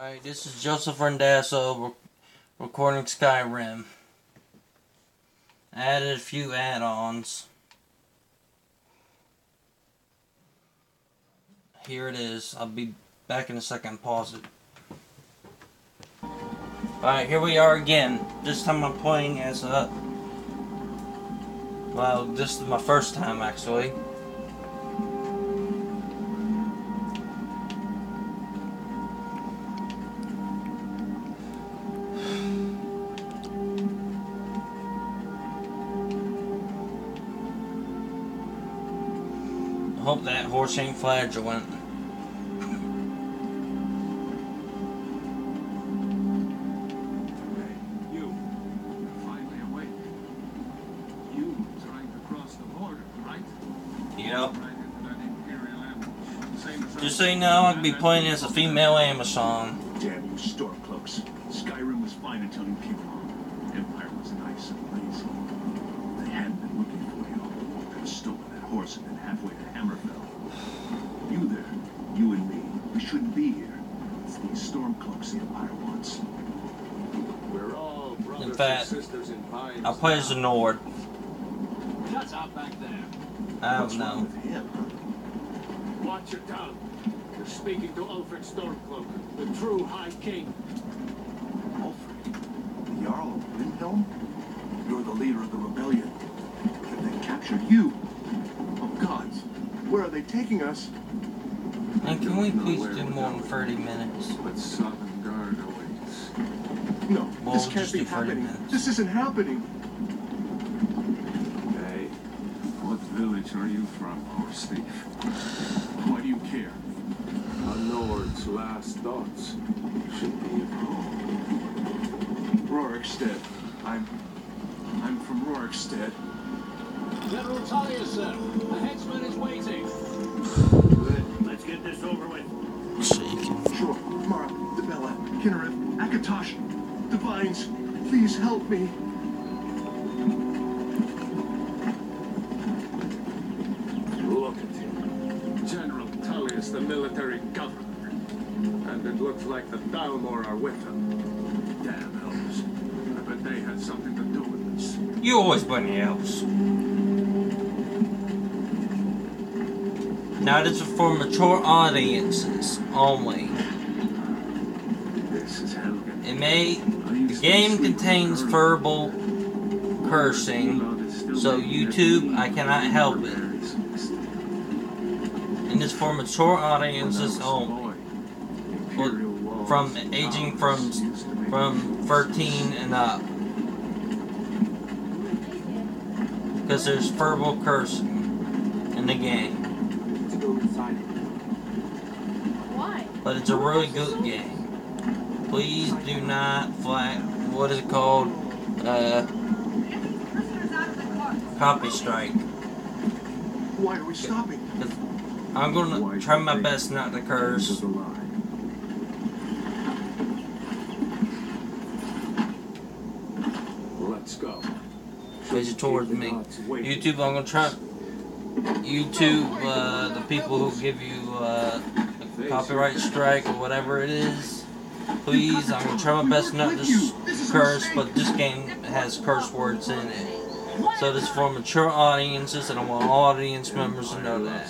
Alright, this is Josef Randazzo re recording Skyrim. Added a few add-ons. Here it is. I'll be back in a second. Pause it. Alright, here we are again. This time I'm playing as a... Well, this is my first time actually. Hope that horse ain't flagellant. You, finally awake. You trying to cross the border, right? Yep. Right into that Imperial ambush. Same as Just so you know, I'll be playing as a female Amazon. Damn you, Stormcloaks. Skyrim was fine until you came along. Empire was nice and lazy. They hadn't been looking for you. Could have stolen that horse and been halfway to Hammerfell. You there, you and me, we shouldn't be here. It's these Stormcloaks the Empire wants. We're all brothers In fact, and sisters in pines. I'll play as the Nord. Shut up back there. I What's don't know. with him. Watch your tongue. You're speaking to Ulfric Stormcloak, the true High King. Ulfric, the Jarl of Windhelm? You're the leader of the rebellion. But they captured you. Oh, gods. Where are they taking us? And can we please do more than 30 minutes? But Sovngarde awaits. No, Well, this can't be happening. This isn't happening. Hey, what village are you from, horse thief? Why do you care? A Nord's last thoughts should be of home. Rorikstead. I'm... I'm from Rorikstead. General Tullius, sir. The headsman is waiting. Good. Let's get this over with. Shaking. Sure. Mara, Dibella, Kynareth, Akatosh, Divines, please help me. Look at him. General Tullius, the military governor. And it looks like the Thalmor are with him. Damn elves. I bet they had something to do with this. You always blame the elves. Now this is for mature audiences only. This is Helgen. It may the game contains verbal cursing, so YouTube I cannot help it. And it's for mature audiences only. From aging from from 13 and up. Because there's verbal cursing in the game. Why? But it's a really good game. Please do not flag. What is it called? Uh, Prisoners out of the car. copy strike. Why are we stopping? I'm gonna try my best not to curse. Let's go. Face it towards me. YouTube, I'm gonna try. YouTube, uh, the people who give you uh, a copyright strike or whatever it is. Please, I'm gonna try my best not to curse, but this game has curse words in it. So this is for mature audiences, and I want all audience members to know that.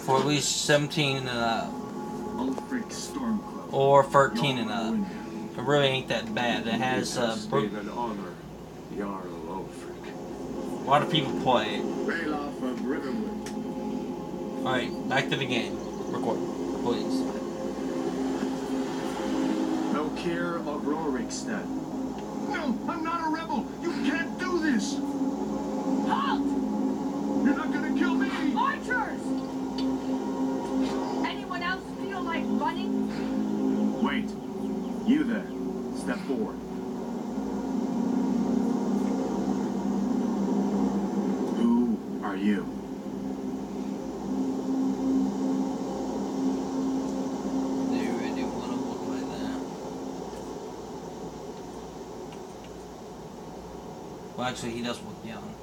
For at least 17 and up, or 13 and up. It really ain't that bad. It has uh, a lot of people play it. Alright, back to the game. Record, please. Lokir of Rorikstead. No, I'm not a rebel. You can't do this. Halt! You're not gonna kill me. Archers! Anyone else feel like running? Wait. You there. Step forward. Who are you? Actually, he does look young.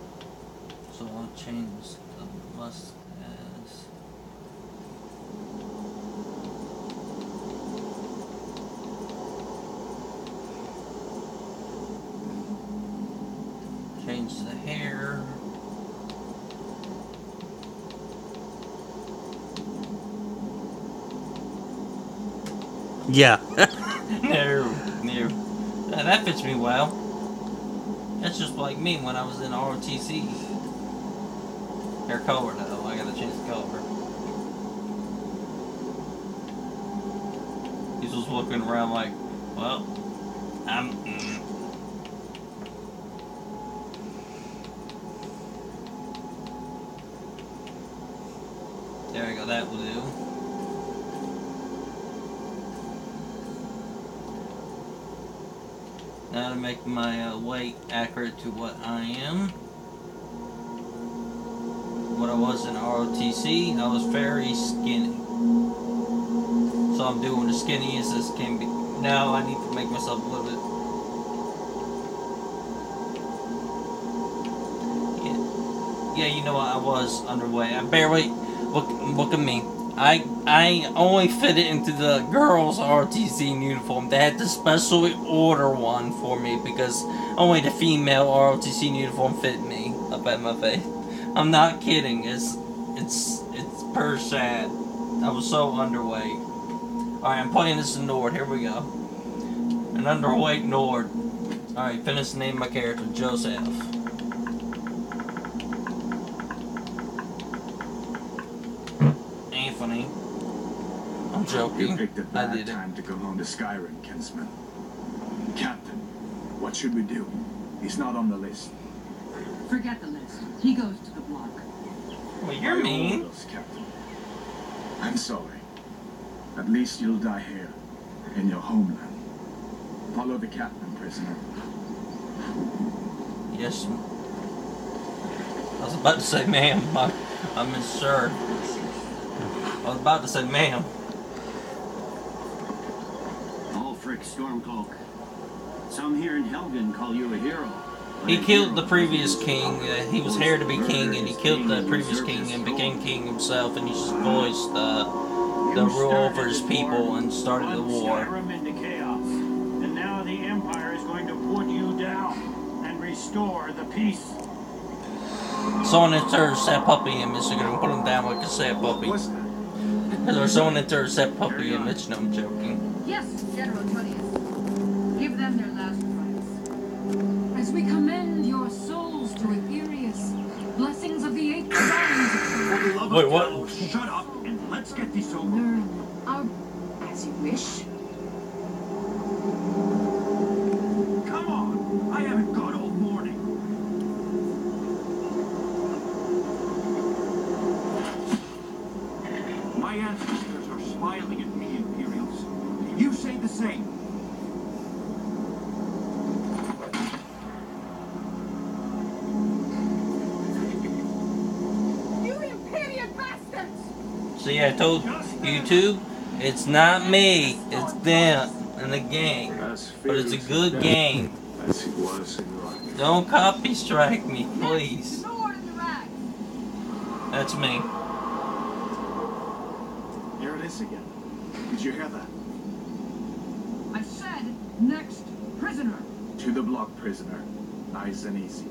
So I'll change the must as. Change the hair. Yeah. no, no. That fits me well. Just like me when I was in ROTC. Hair color though, I gotta change the color. He's just looking around like, well, I'm. Mm. There we go, that will do. Now to make my uh, weight accurate to what I am. What I was in ROTC, I was very skinny. So I'm doing the skinniest as can be. Now I need to make myself a little bit. Yeah, yeah you know what? I was underweight. I barely. Look, look at me. I I only fit it into the girls' ROTC uniform. They had to specially order one for me because only the female ROTC uniform fit me up at my face. I'm not kidding. It's it's it's per sad. I was so underweight. Alright, I'm playing this in Nord. Here we go. An underweight Nord. Alright, finish the name of my character, Joseph. Anthony. I'm You picked a bad did it. time to go home to Skyrim, Kinsman. Captain, what should we do? He's not on the list. Forget the list. He goes to the block. Well, you're By mean. orders, Captain. I'm sorry. At least you'll die here, in your homeland. Follow the captain, prisoner. Yes. I was about to say ma'am. I, I meant sir. I was about to say ma'am. Ulfric Stormcloak. Some here in Helgen call you a hero. He killed the previous king. Uh, he was whose hired to be king, and he killed the previous king and became king himself. And he just voiced uh, the rule over his people and started the war. Skyrim into chaos, and now the Empire is going to put you down and restore the peace. Someone entered a sad puppy image. They're gonna put him down like a sad puppy. What's that? There's someone entered a sad puppy Carry on. image. No, I'm joking. Yes, General Tullius. Give them their last rites. As we commend your souls to Aetherius, blessings of the eight divines. For the love Wait, what? God, shut up and let's get this over. Learn our... As you wish. Come on, I haven't got all morning. My ancestors are smiling at me, Imperials. You say the same. You Imperial bastards! See, I told YouTube, it's not me. It's them and the gang. But it's a good game. death As he was in life. Don't copy strike me, please. Sword in the rags! That's me. Here it is again. Did you hear that? I said, next prisoner. To the block, prisoner. Nice and easy.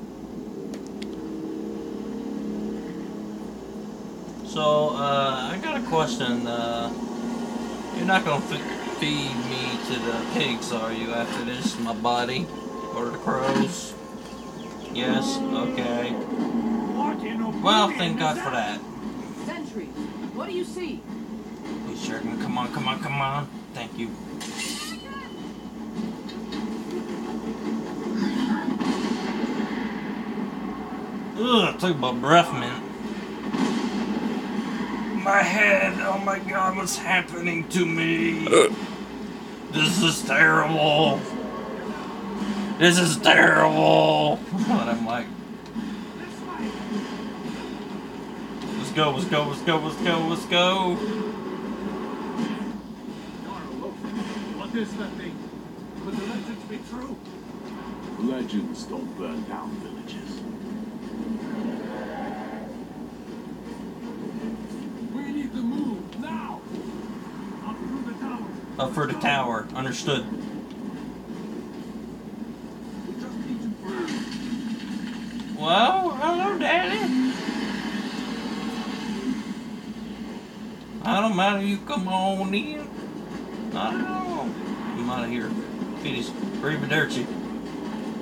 So, uh, I got a question. Uh, you're not gonna f- feed me to the pigs, are you, after this? My body? Or the crows? Yes? Okay. Well, thank God for that. Sentries, what do you see? Please, Sherman, come on, come on, come on. Thank you. Ugh, took my breath, man. My head, oh my god, what's happening to me? Uh. This is terrible. This is terrible. But I'm like, let's go, let's go, let's go, let's go, let's go. What is that thing? Could the legends be true? Legends don't burn down villages. We need to move now. Up through the tower. Up for the tower, understood. Well, hello, Daddy. I don't mind if You come on in. I don't know. I'm out of here. Kitty's Arrivederci.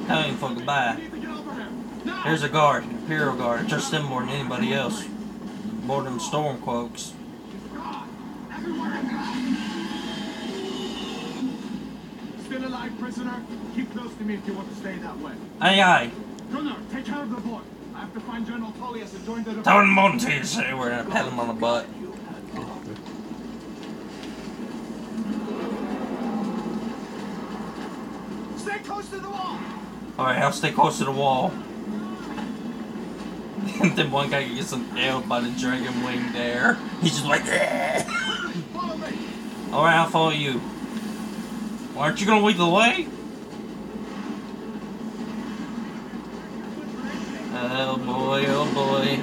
I ain't fucking bye. Here's a guard, Imperial Guard. I trust them more than anybody else. More than Stormcloaks. Still alive, prisoner? Keep close to me if you want to stay that way. Aye, aye. Gunnar, take care of the boy. I have to find General Tullius and join the... Him Monty say we're gonna pat him on the butt. Stay close to the wall! Alright, I'll stay close to the wall. And then one guy gets impaled by the dragon wing there. He's just like, eh. Follow! Alright, I'll follow you. Aren't you gonna lead the way? Oh boy, oh boy.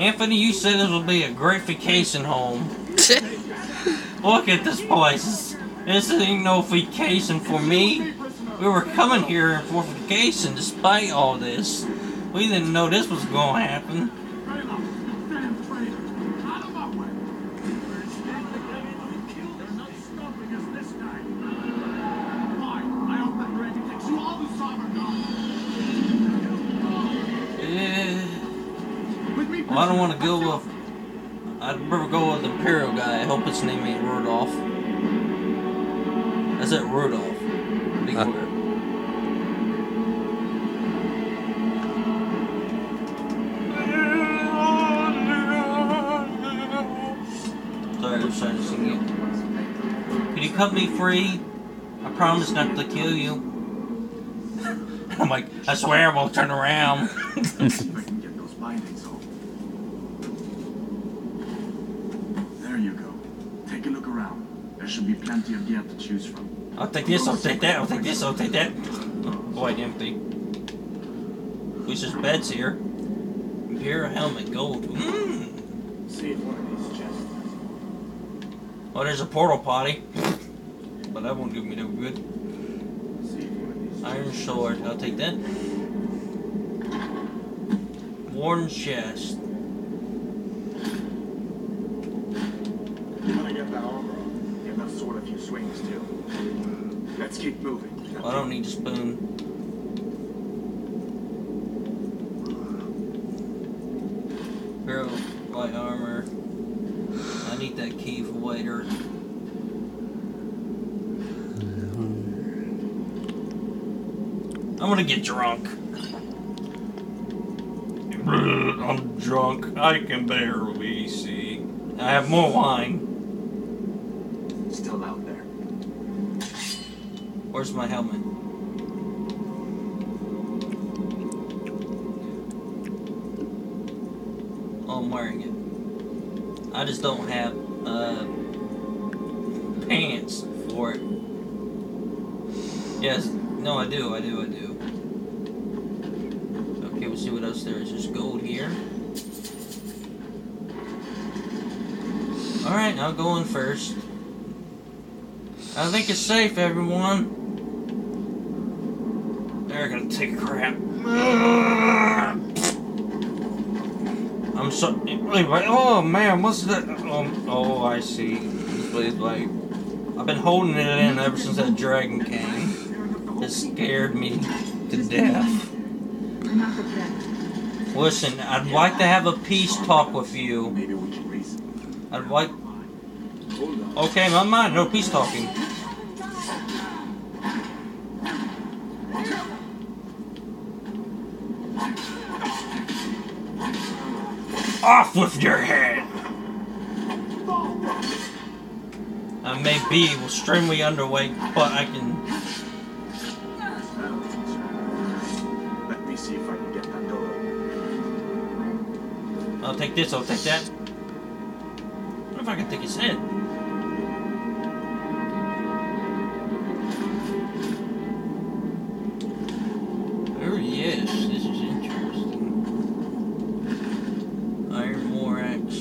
Anthony, you said this would be a great vacation home. Look at this place. This ain't no vacation for me. We were coming here for vacation despite all this. We didn't know this was gonna happen. Ralof, damn traitor! Out of my way! They're not stopping us this time. Fine, I hope that dragon takes you all to Sovngarde. Yeah. With me, Well, I don't want to go with. I'd rather go with the Imperial guy. I hope his name ain't Rudolph. Is it Rudolph? Be Huh. clear. Sorry, I was trying to sing it. Could you cut me free? I promise not to kill you. I'm like, I swear I won't turn around. See if I can get those bindings off. There you go. Take a look around. There should be plenty of gear to choose from. I'll take this, I'll take that, I'll take this, I'll take that. Quite empty. Who's his bed's here? Imperial helmet, gold. Mmm. See if one of these chests. Oh, there's a portal potty. But that won't do me no good. See if one of these. Iron sword, I'll take that. Worn chest. You wanna get that armor on? Give that sword a few swings too. Let's keep moving. I don't need a spoon. Imperial light armor. I need that key for later. I'm gonna get drunk. I'm drunk. I can barely see. I have more wine. Still out there. Where's my helmet? Oh, I'm wearing it. I just don't have uh, pants for it. Yes, no, I do, I do, I do. Okay, we'll see what else there is. There's gold here. Alright, I'll go in first. I think it's safe, everyone. They're gonna take a crap. I'm so. Oh man, what's that? Um, oh, I see. Like, I've been holding it in ever since that dragon came. It scared me to death. Listen, I'd like to have a peace talk with you. Maybe we can reason. I'd like. Okay, my mind, no peace talking. Off with your head! I may be extremely underweight, but I can. Let me see if I can get that door open. I'll take this, I'll take that. What if I can take his head? Oh yes, is interesting. Iron Morax.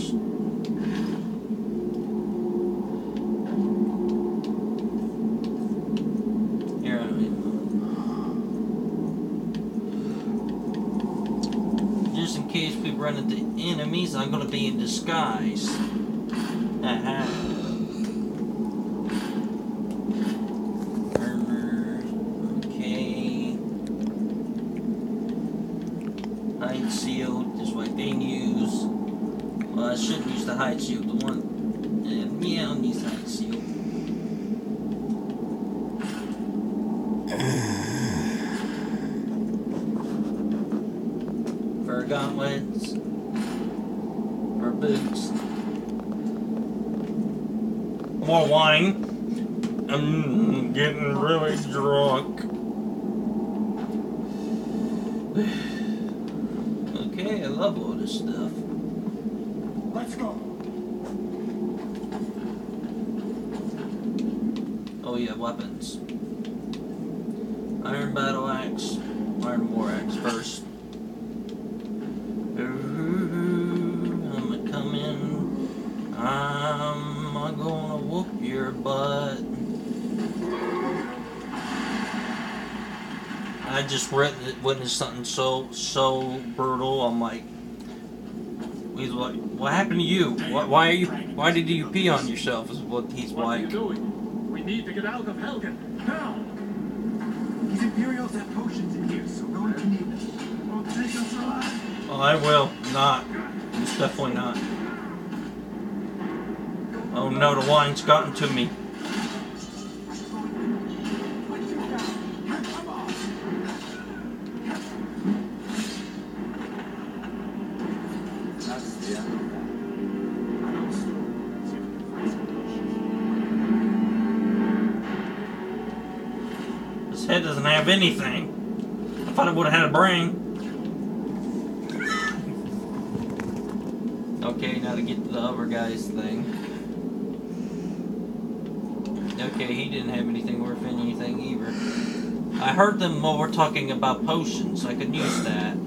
Here I am. case we run enemies, I'm gonna be in disguise. Aha. Armor. Okay. Hide shield, just like they use. Well, I shouldn't use the hide shield. The one. Yeah, meow needs hide shield. Fur gauntlets. Or boots. More wine. I'm getting really drunk. okay, I love all this stuff. Let's go. Oh yeah, weapons. Iron battle axe. Iron war axe first. Just read, witnessed something so so brutal. I'm like, he's like, what happened to you? Why, why are you? Why did you pee on yourself? Is what he's What are you like. doing? We need to get out of Helgen. Now! These Imperials have potions in here, so go if you need them. Won't take us alive. Oh, I will not. It's definitely not. Oh no, the wine's gotten to me. Have anything. I thought it would have had a brain. Okay, now to get to the other guy's thing. Okay, he didn't have anything worth anything either. I heard them more talking about potions. I could use that.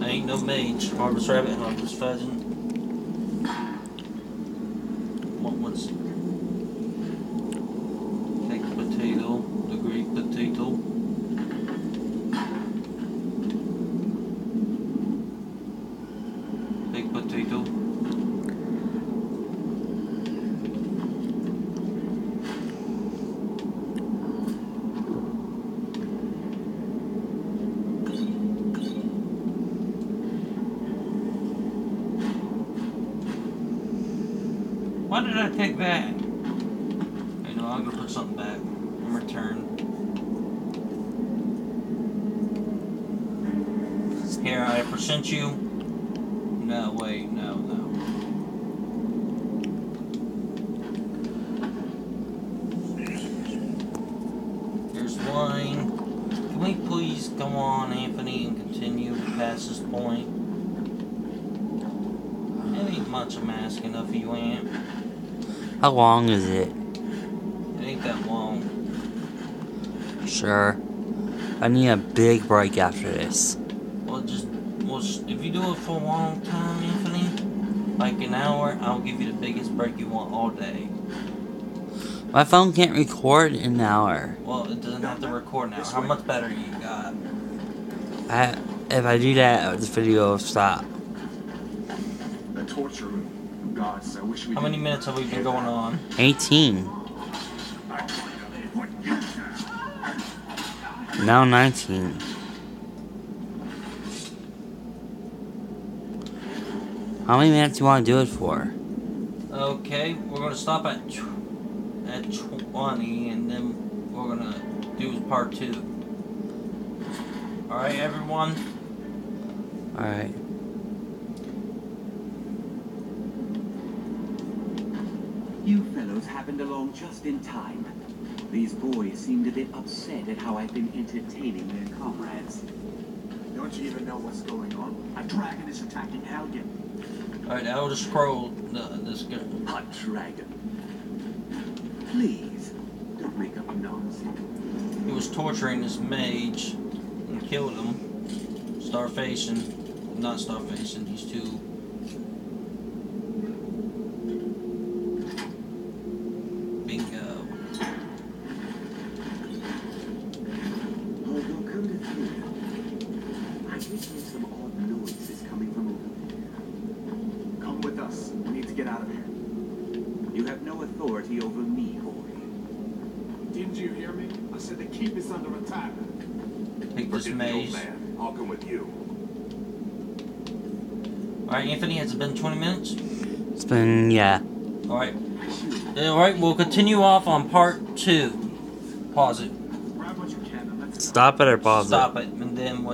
I ain't no mage. Harvest rabbit, harvest pheasant. What was Baked potato, potato. Baked potato. Why did I take that? You know, I'm gonna put something back in return. I you. No, wait, no, no. There's wine. Can we please go on, Anthony, and continue past this point? It ain't much I'm asking of you, Aunt. How long is it? It ain't that long. Sure. I need a big break after this. Well, just well, s- if you do it for a long time, Anthony, like an hour, I'll give you the biggest break you want all day. My phone can't record an hour. Well, it doesn't have to record now. How much better you got? I, if I do that, this video will stop. The torture room. Gods, I wish we How many minutes have we been going on? 18. Now 19. How many minutes do you want to do it for? Okay, we're gonna stop at tw- at twenty, and then we're gonna do part two. All right, everyone. Alright. You fellows happened along just in time. These boys seemed a bit upset at how I've been entertaining their comrades. Don't you even know what's going on? A dragon is attacking Helgen. All right, I'll just scroll the, this guy. A dragon. Please, don't make up nonsense. He was torturing this mage and killed him. Starvation. Not starvation, he's too. Bingo. Although come to think, I did hear some odd noises out of here. You have no authority over me, boy. Didn't you hear me? I said to keep us under attack. Take this Forget the old maze. man. I'll come with you. Alright, Anthony, has it been 20 minutes? It's been, yeah. Alright. Alright, we'll continue off on part 2. Pause it. Grab what you can and let's Stop it or pause it. Stop it, and then we'll